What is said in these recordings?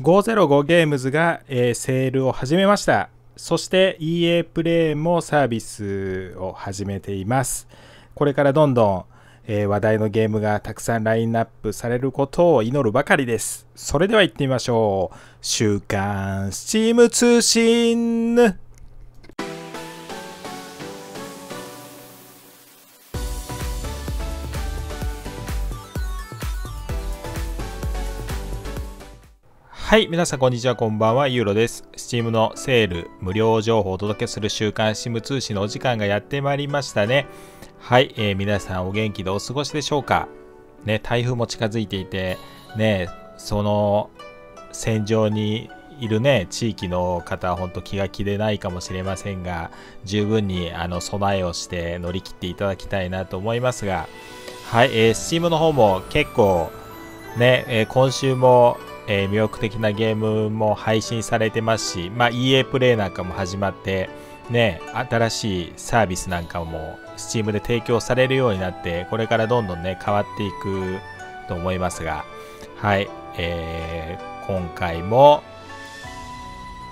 505ゲームズが、えーセールを始めました。そして EA プレイもサービスを始めています。これからどんどん、えー話題のゲームがたくさんラインナップされることを祈るばかりです。それでは行ってみましょう。週刊スチーム通信はい、皆さんこんにちは、こんばんは、ユーロです。Steam のセール、無料情報をお届けする週刊 Steam 通信のお時間がやってまいりましたね。はい、えー皆さんお元気でお過ごしでしょうか？ね、台風も近づいていて、ね、その戦場にいるね、地域の方は本当気が気でないかもしれませんが、十分にあの備えをして乗り切っていただきたいなと思いますが、はい、えー、Steam の方も結構ね、えー今週も、えー魅力的なゲームも配信されてますし、まあ、EA プレイなんかも始まって、ね、新しいサービスなんかも Steam で提供されるようになって、これからどんどんね、変わっていくと思いますが、はい、えー今回も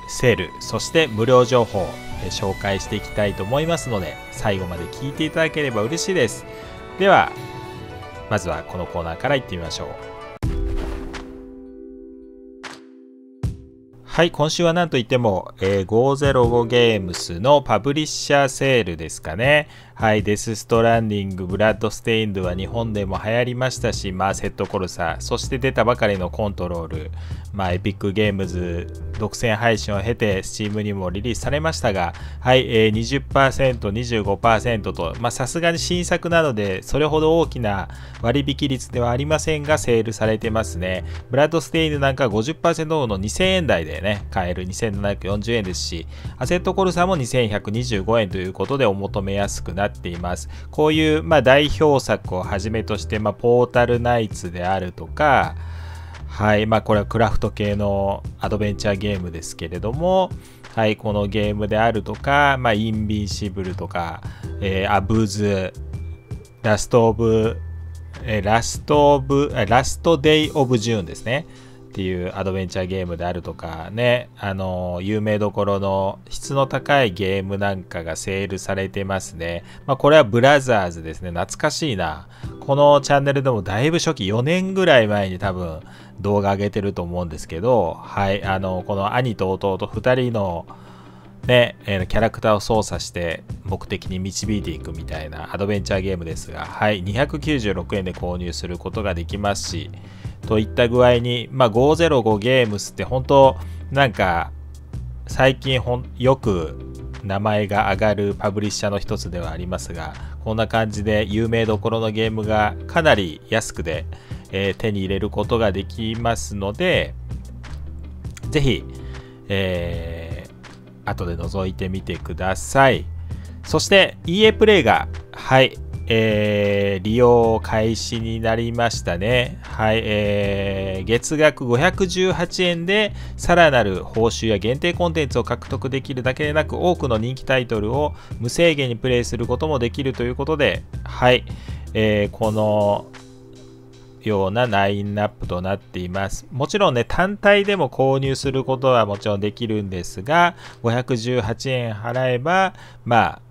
セール、そして無料情報、え紹介していきたいと思いますので、最後まで聞いていただければ嬉しいです。では、まずはこのコーナーから行ってみましょう。はい、今週は何といっても、えー505ゲームスのパブリッシャーセールですかね。はい、デス・ストランディング、ブラッド・ステインドは日本でも流行りましたし、アセット・コルサ、そして出たばかりのコントロール、まあ、エピック・ゲームズ独占配信を経て、Steam にもリリースされましたが、はい、えー20%、25%と、まあ、さすがに新作なので、それほど大きな割引率ではありませんが、セールされてますね。ブラッド・ステインドなんかは50%の2000円台でね、買える2740円ですし、アセット・コルサも2125円ということでお求めやすくなっています。こういう、まあ、代表作をはじめとして、まあ、ポータルナイツであるとか、はい、まあこれはクラフト系のアドベンチャーゲームですけれども、はい、このゲームであるとか、まあ、インビンシブルとか、えーアブズ、ラストオブ、えーラストオブ、ラストデイオブジューンですね。っていうアドベンチャーゲームであるとかね、あの、有名どころの質の高いゲームなんかがセールされてますね。まあ、これはブラザーズですね。懐かしいな。このチャンネルでもだいぶ初期、4年ぐらい前に多分動画上げてると思うんですけど、はい、あの、この兄と弟2人のね、えーキャラクターを操作して目的に導いていくみたいなアドベンチャーゲームですが、はい、296円で購入することができますし、といった具合に、まあ、505ゲームスって本当なんか最近ほんよく名前が上がるパブリッシャーの一つではありますがこんな感じで有名どころのゲームがかなり安くで、えー手に入れることができますのでぜひ、えー後で覗いてみてください。そして EA プレイがはいえー利用開始になりましたね。はい、えー月額518円でさらなる報酬や限定コンテンツを獲得できるだけでなく多くの人気タイトルを無制限にプレイすることもできるということで、はい、えーこのようなラインナップとなっています。もちろんね、単体でも購入することはもちろんできるんですが、518円払えば、まあ、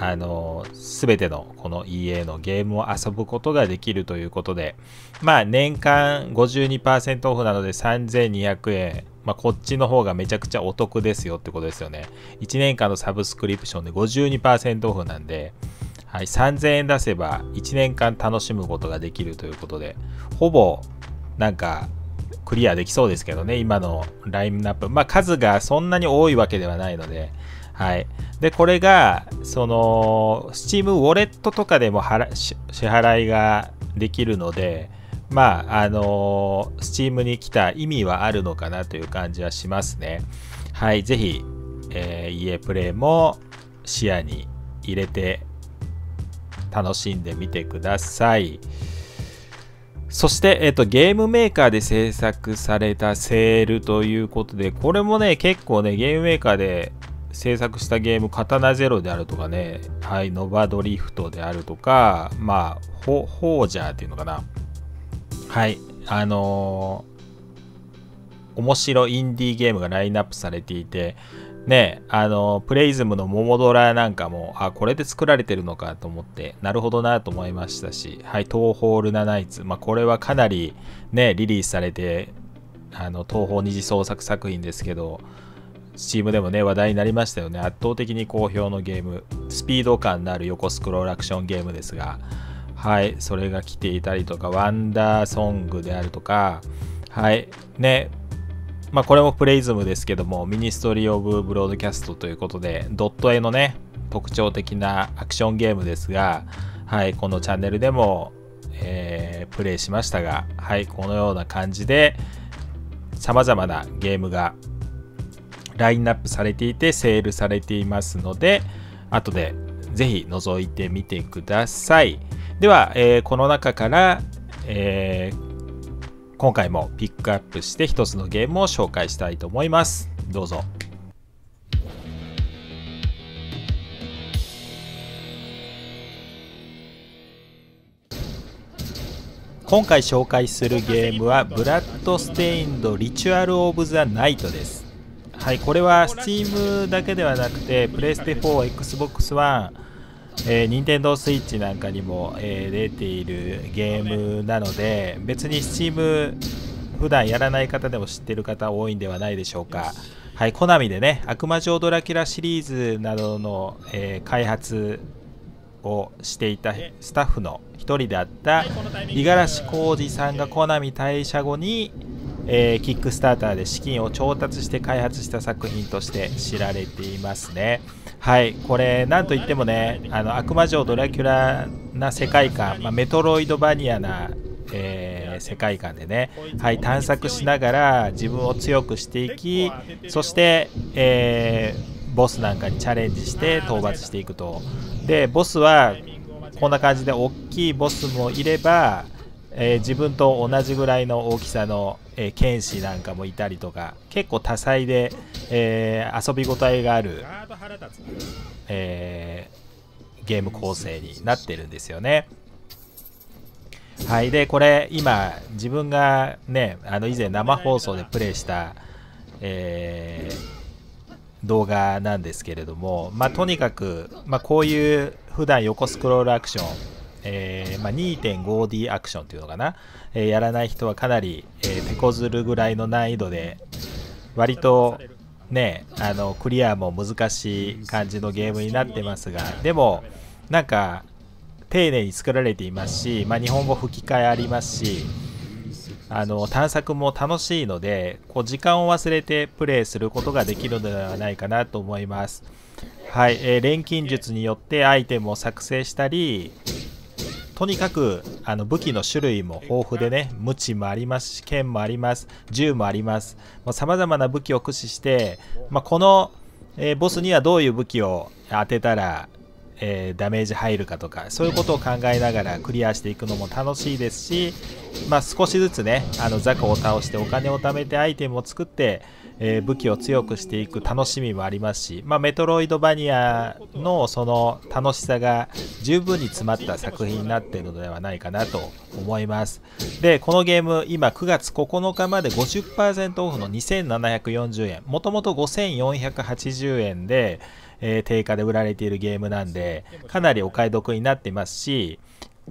あの、すべてのこの EA のゲームを遊ぶことができるということで、まあ、年間52%オフなので3200円。まあ、こっちの方がめちゃくちゃお得ですよってことですよね。1年間のサブスクリプションで52%オフなんで、はい、3000円出せば1年間楽しむことができるということで、ほぼなんかクリアできそうですけどね、今のラインナップ。まあ数がそんなに多いわけではないので、はい。で、これが、その、Steam ウォレットとかでも支払いができるので、まあ、あの Steam に来た意味はあるのかなという感じはしますね。はい。ぜひ、えー、EA プレイも視野に入れて楽しんでみてください。そして、えっと、ゲームメーカーで制作されたセールということで、これもね、結構ね、ゲームメーカーで制作したゲーム、刀ゼロであるとかね、はい、ノバドリフトであるとか、まあ、ホホージャーっていうのかな。はい、あのー面白インディーゲームがラインナップされていて、ね、あの、プレイズムのモモドラなんかも、あ、これで作られてるのかと思って、なるほどなと思いましたし、はい、東方ルナナイツ、まあ、これはかなりね、リリースされて、あの、東方二次創作作品ですけど、スチームでもね、話題になりましたよね。圧倒的に好評のゲーム、スピード感のある横スクロールアクションゲームですが、はい、それが来ていたりとか、ワンダーソングであるとか、はい、ね、まあ、これもプレイズムですけども、ミニストリー・オブ・ブロードキャストということで、ドット絵のね、特徴的なアクションゲームですが、はい、このチャンネルでも、えー、プレイしましたが、はい、このような感じで、様々なゲームがラインナップされていて、セールされていますので、後でぜひ覗いてみてください。では、えー、この中から、えー今回もピックアップして一つのゲームを紹介したいと思います。どうぞ。今回紹介するゲームはブラッドステインドリチュアルオブザナイトです。はいこれは Steam だけではなくてプレステ4、Xbox One えー、任天堂 switch なんかにも、えー、出ているゲームなので別に Steam 普段やらない方でも知ってる方多いんではないでしょうか。はいコナミでね悪魔城ドラキュラシリーズなどの、えー、開発をしていたスタッフの一人であった五十嵐浩二さんがコナミ退社後にえー、キックスターターで資金を調達して開発した作品として知られていますね。はい、これ、なんといってもね、あの悪魔城ドラキュラな世界観、まあ、メトロイドバニアな、えー、世界観でね、はい、探索しながら自分を強くしていき、そして、えー、ボスなんかにチャレンジして討伐していくと。で、ボスはこんな感じで大きいボスもいれば、えー、自分と同じぐらいの大きさの、えー、剣士なんかもいたりとか結構多彩で、えー、遊び応えがある、えゲーム構成になってるんですよね。はい、でこれ今自分がねあの以前生放送でプレイした、え動画なんですけれども、まあ、とにかく、まあ、こういう普段横スクロールアクションえー、まあ、2.5D アクションっていうのかな、えー、やらない人はかなり、えー、手こずるぐらいの難易度で割とねあのクリアも難しい感じのゲームになってますがでもなんか丁寧に作られていますし、まあ、日本語吹き替えありますしあの探索も楽しいのでこう時間を忘れてプレイすることができるのではないかなと思います。はい、えー、錬金術によってアイテムを作成したり、とにかくあの武器の種類も豊富でね、無知もありますし、剣もあります、銃もあります。さまざ、まな武器を駆使して、まあ、この、えー、ボスにはどういう武器を当てたら、えー、ダメージ入るかとか、そういうことを考えながらクリアしていくのも楽しいですし、まあ、少しずつね、あの雑魚を倒してお金を貯めてアイテムを作って、えー、武器を強くしていく楽しみもありますし、まあ、メトロイドバニアのその楽しさが十分に詰まった作品になっているのではないかなと思います。で、このゲーム、今9月9日まで50%オフの2740円、もともと5480円で、えー、定価で売られているゲームなんで、かなりお買い得になってますし、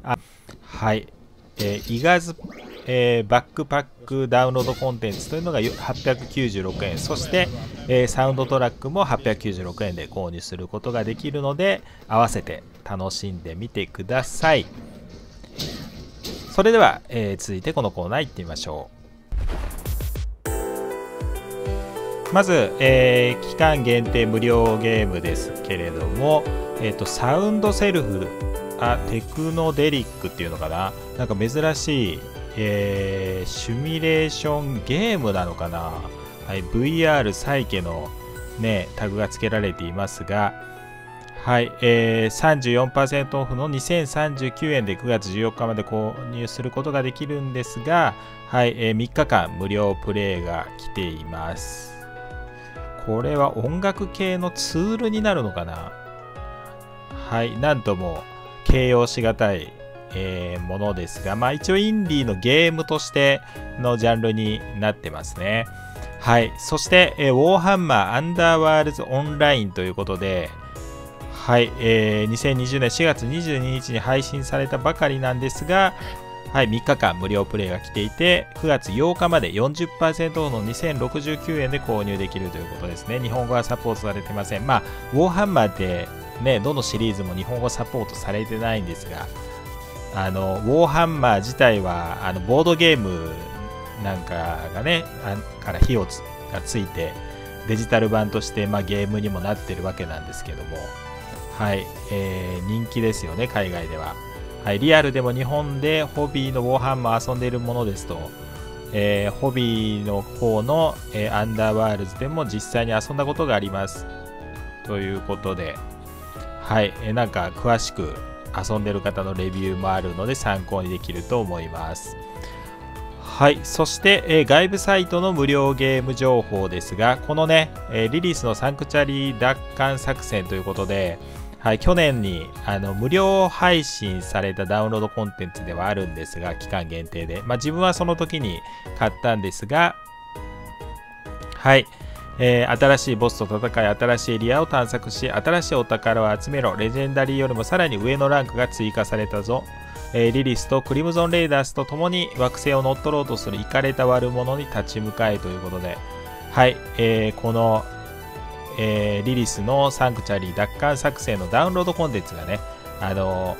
あはい、えー、イガズえー、バックパックダウンロードコンテンツというのが896円。そして、えー、サウンドトラックも896円で購入することができるので合わせて楽しんでみてください。それでは、えー、続いてこのコーナー行ってみましょうまず、えー、期間限定無料ゲームですけれども、えーと、サウンドセルフあテクノデリックっていうのかな？なんか珍しいえー、シミレーションゲームなのかな、はい、VR サイケの、ね、タグが付けられていますが、はいえー、34%オフの2039円で9月14日まで購入することができるんですが、はいえー、3日間無料プレイが来ています。これは音楽系のツールになるのかな？はい、なんとも形容しがたいえー、ものですが、まあ一応インディーのゲームとしてのジャンルになってますね。はい。そして、えー、ウォーハンマーアンダーワールズオンラインということで、はい、えー、2020年4月22日に配信されたばかりなんですが、はい、3日間無料プレイが来ていて、9月8日まで40%オフの2069円で購入できるということですね。日本語はサポートされてません。まあ、ウォーハンマーってね、どのシリーズも日本語サポートされてないんですが、あの、ウォーハンマー自体は、あの、ボードゲームなんかがね、あから火をつがついて、デジタル版として、まあ、ゲームにもなってるわけなんですけども、はい、えー、人気ですよね、海外では。はい、リアルでも日本でホビーのウォーハンマー遊んでいるものですと、えー、ホビーの方の、えー、アンダーワールズでも実際に遊んだことがあります。ということで、はい、えー、なんか詳しく遊んでる方のレビューもあるので参考にできると思います。はい、そして、えー、外部サイトの無料ゲーム情報ですが、このね、えー、リリースのサンクチャリー奪還作戦ということで、はい、去年にあの無料配信されたダウンロードコンテンツではあるんですが、期間限定で。まあ、自分はその時に買ったんですが、はい、えー、新しいボスと戦い、新しいエリアを探索し、新しいお宝を集めろ、レジェンダリーよりもさらに上のランクが追加されたぞ。えー、リリスとクリムゾンレイダースと共に惑星を乗っ取ろうとするイカれた悪者に立ち向かえということで、はい、えー、このえー、リリスのサンクチャリー奪還作戦のダウンロードコンテンツがね、あの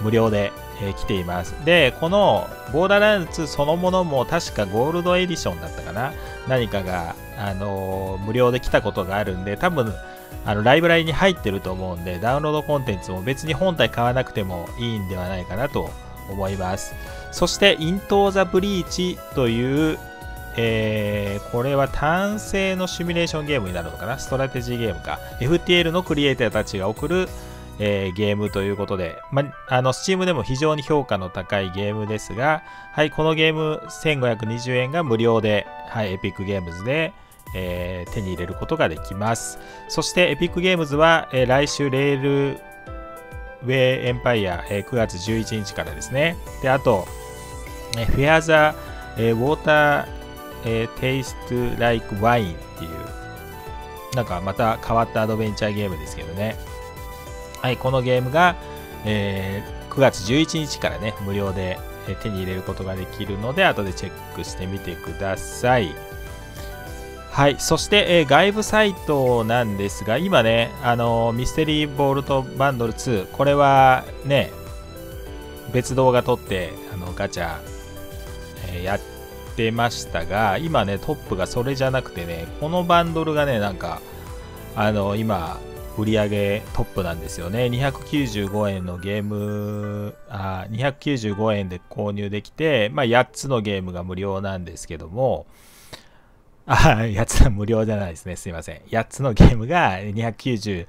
ー、無料で、えー、来ています。で、このボーダーランズそのものも確かゴールドエディションだったかな？何かが、あの無料で来たことがあるんで、多分、あのライブラリに入ってると思うんで、ダウンロードコンテンツも別に本体買わなくてもいいんではないかなと思います。そして、イントーザブリーチという、えー、これは単性のシミュレーションゲームになるのかな？ストラテジーゲームか。FTL のクリエイターたちが送る、えー、ゲームということで、ま、あの、Steam でも非常に評価の高いゲームですが、はい、このゲーム1520円が無料で、はい、エピックゲームズで、えー、手に入れることができます。そして、エピックゲームズは、えー、来週レールウェイエンパイア、えー、9月11日からですね。で、あと、え、フェアザ、えー、ウォーターえー、Taste Like Wine っていう、なんかまた変わったアドベンチャーゲームですけどね。はい、このゲームが、えー、9月11日からね、無料で手に入れることができるので、後でチェックしてみてください。はい、そして、えー、外部サイトなんですが、今ね、あのー、ミステリーボールトバンドル2、これはね、別動画撮って、あのガチャ、えー、やっってましたが、今ね、トップがそれじゃなくてね、このバンドルがね、なんか、あの、今、売り上げトップなんですよね。295円のゲーム、あ295円で購入できて、まあ、8つのゲームが無料なんですけども、あ、8つは無料じゃないですね。すいません。8つのゲームが295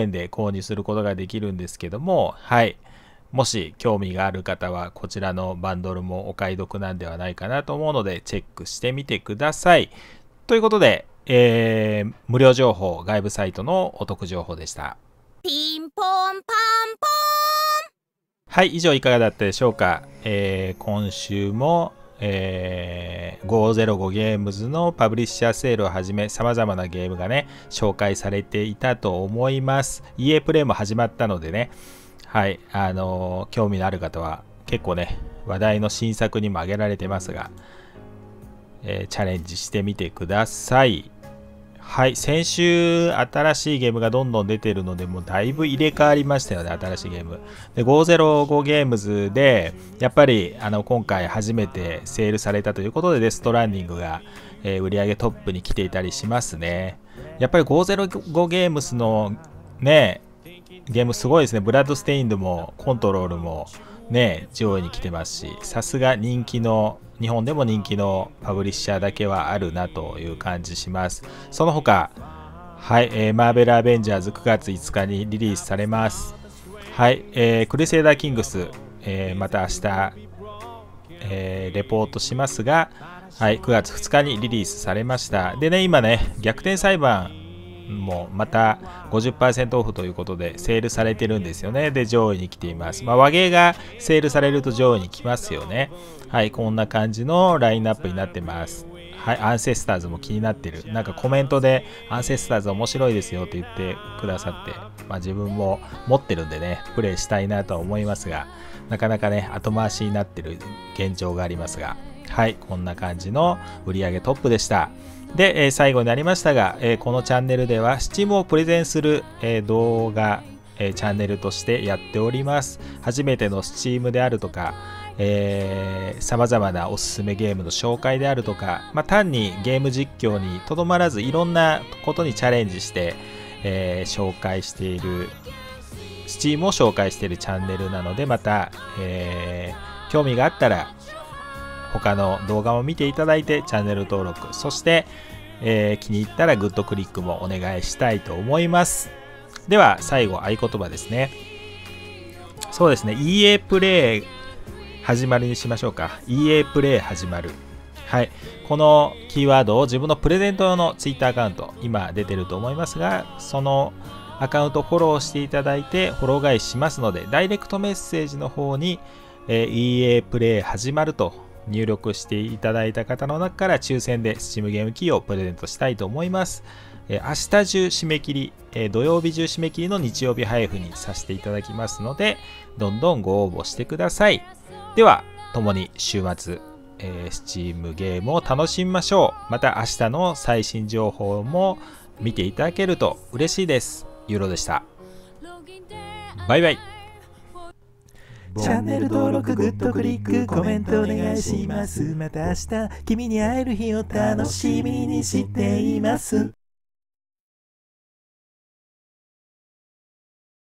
円で購入することができるんですけども、はい。もし興味がある方はこちらのバンドルもお買い得なんではないかなと思うのでチェックしてみてください。ということで、えー、無料情報、外部サイトのお得情報でした。ピンポンパンポンはい、以上いかがだったでしょうか？えー、今週も、えー、505ゲームズのパブリッシャーセールをはじめ様々なゲームがね、紹介されていたと思います。EA プレイも始まったのでね、はい、あのー、興味のある方は結構ね、話題の新作にも挙げられてますが、えー、チャレンジしてみてください。はい、先週新しいゲームがどんどん出てるので、もうだいぶ入れ替わりましたよね、新しいゲーム。で、505ゲームズで、やっぱりあの今回初めてセールされたということで、デストランディングが、えー、売上トップに来ていたりしますね。やっぱり505ゲームスのね、ゲームすごいですね。ブラッドステインドもコントロールもね、上位に来てますし、さすが人気の、日本でも人気のパブリッシャーだけはあるなという感じします。その他、はい、えー、マーベル・アベンジャーズ9月5日にリリースされます。はい、えー、クルセイダー・キングス、えー、また明日、えー、レポートしますが、はい、9月2日にリリースされました。でね、今ね、逆転裁判もまた50%オフということでセールされてるんですよね。で、上位に来ています。まあ、和芸がセールされると上位に来ますよね。はい、こんな感じのラインナップになってます。はい、アンセスターズも気になってる。なんかコメントでアンセスターズ面白いですよって言ってくださって、まあ、自分も持ってるんでね、プレイしたいなとは思いますが、なかなかね、後回しになってる現状がありますが、はい、こんな感じの売り上げトップでした。で、え、最後になりましたが、え、このチャンネルでは Steam をプレゼンする、え、動画、えチャンネルとしてやっております。初めての Steam であるとか、さまざまなおすすめゲームの紹介であるとか、まあ、単にゲーム実況にとどまらずいろんなことにチャレンジして、え紹介している Steam を紹介しているチャンネルなのでまた、えー興味があったら他の動画も見ていただいてチャンネル登録そして、えー、気に入ったらグッドクリックもお願いしたいと思います。では最後合言葉ですね。そうですね。EA プレイ始まりにしましょうか。EA プレイ始まる。はい。このキーワードを自分のプレゼント用の Twitter アカウント今出てると思いますがそのアカウントフォローしていただいてフォロー返ししますのでダイレクトメッセージの方に、えー、EA プレイ始まると入力していただいた方の中から抽選で Steam ゲームキーをプレゼントしたいと思います。え明日中締め切り、え土曜日中締め切りの日曜日配布にさせていただきますので、どんどんご応募してください。では、共に週末、え、Steam ゲームを楽しみましょう。また明日の最新情報も見ていただけると嬉しいです。ユーロでした。バイバイ。チャンネル登録、グッドクリック、コメントお願いします。また明日、君に会える日を楽しみにしています。